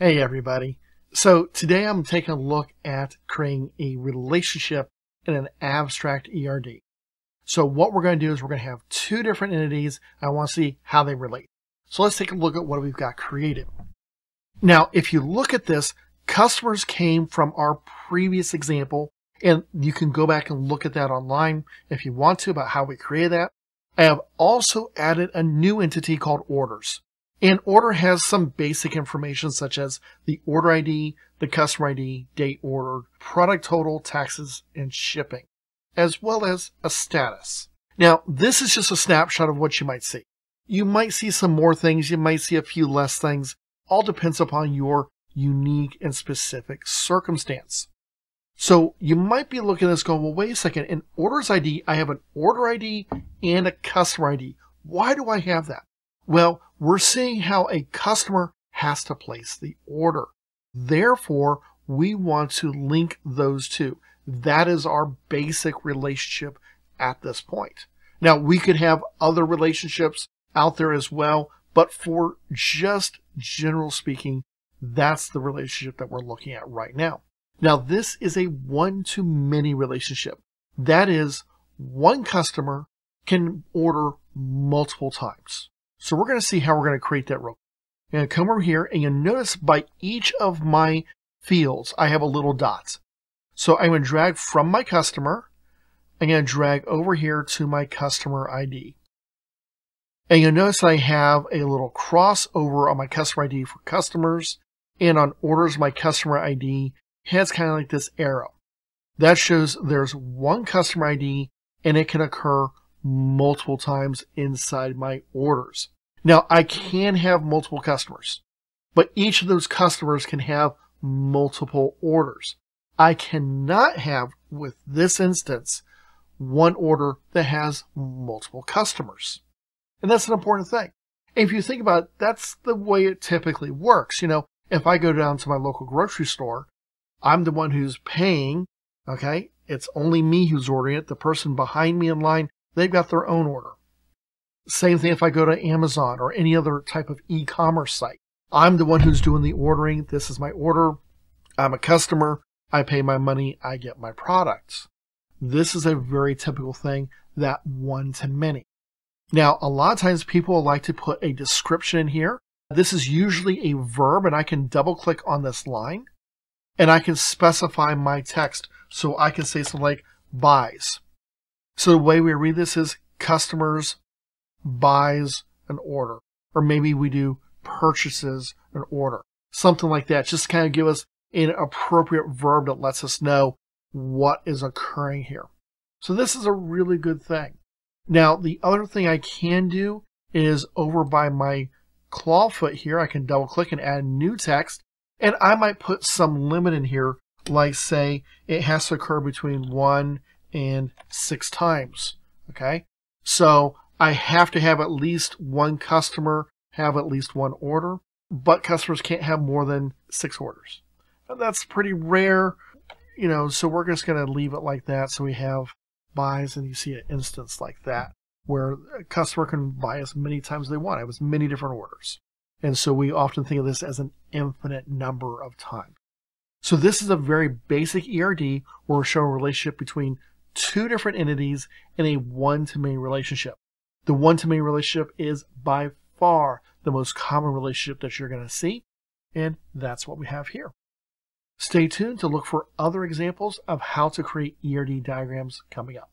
Hey everybody. So today I'm taking a look at creating a relationship in an abstract ERD. So what we're going to do is we're going to have two different entities. I want to see how they relate. So let's take a look at what we've got created. Now, if you look at this, customers came from our previous example, and you can go back and look at that online if you want to about how we created that. I have also added a new entity called orders. And order has some basic information such as the order ID, the customer ID, date ordered, product total, taxes, and shipping, as well as a status. Now, this is just a snapshot of what you might see. You might see some more things, you might see a few less things. All depends upon your unique and specific circumstance. So you might be looking at this going, well, wait a second. In orders ID, I have an order ID and a customer ID. Why do I have that? Well, we're seeing how a customer has to place the order. Therefore, we want to link those two. That is our basic relationship at this point. Now, we could have other relationships out there as well, but for just general speaking, that's the relationship that we're looking at right now. Now, this is a one to many relationship. That is, one customer can order multiple times. So we're going to see how we're going to create that row. I'm going to come over here and you'll notice by each of my fields, I have a little dot. So I'm going to drag from my customer. I'm going to drag over here to my customer ID. And you'll notice I have a little crossover on my customer ID for customers and on orders my customer ID has kind of like this arrow. That shows there's one customer ID and it can occur multiple times inside my orders. Now, I can have multiple customers, but each of those customers can have multiple orders. I cannot have, with this instance, one order that has multiple customers. And that's an important thing. If you think about it, that's the way it typically works. You know, if I go down to my local grocery store, I'm the one who's paying, okay? It's only me who's ordering it. The person behind me in line they've got their own order. Same thing if I go to Amazon or any other type of e commerce site. I'm the one who's doing the ordering. This is my order. I'm a customer. I pay my money. I get my products. This is a very typical thing that one to many. Now, a lot of times people like to put a description in here. This is usually a verb, and I can double click on this line and I can specify my text. So I can say something like buys. So the way we read this is customers buys an order, or maybe we do purchases an order, something like that. Just kind of give us an appropriate verb that lets us know what is occurring here. So this is a really good thing. Now, the other thing I can do is over by my clawfoot here, I can double click and add new text, and I might put some limit in here, like say it has to occur between one and six times. Okay. So I have to have at least one customer have at least one order, but customers can't have more than six orders. And that's pretty rare, you know, so we're just going to leave it like that. So we have buys and you see an instance like that where a customer can buy as many times as they want. It was many different orders. And so we often think of this as an infinite number of times. So this is a very basic ERD where we're showing a relationship between two different entities in a one-to-many relationship. The one-to-many relationship is by far the most common relationship that you're going to see, and that's what we have here. Stay tuned to look for other examples of how to create ERD diagrams coming up.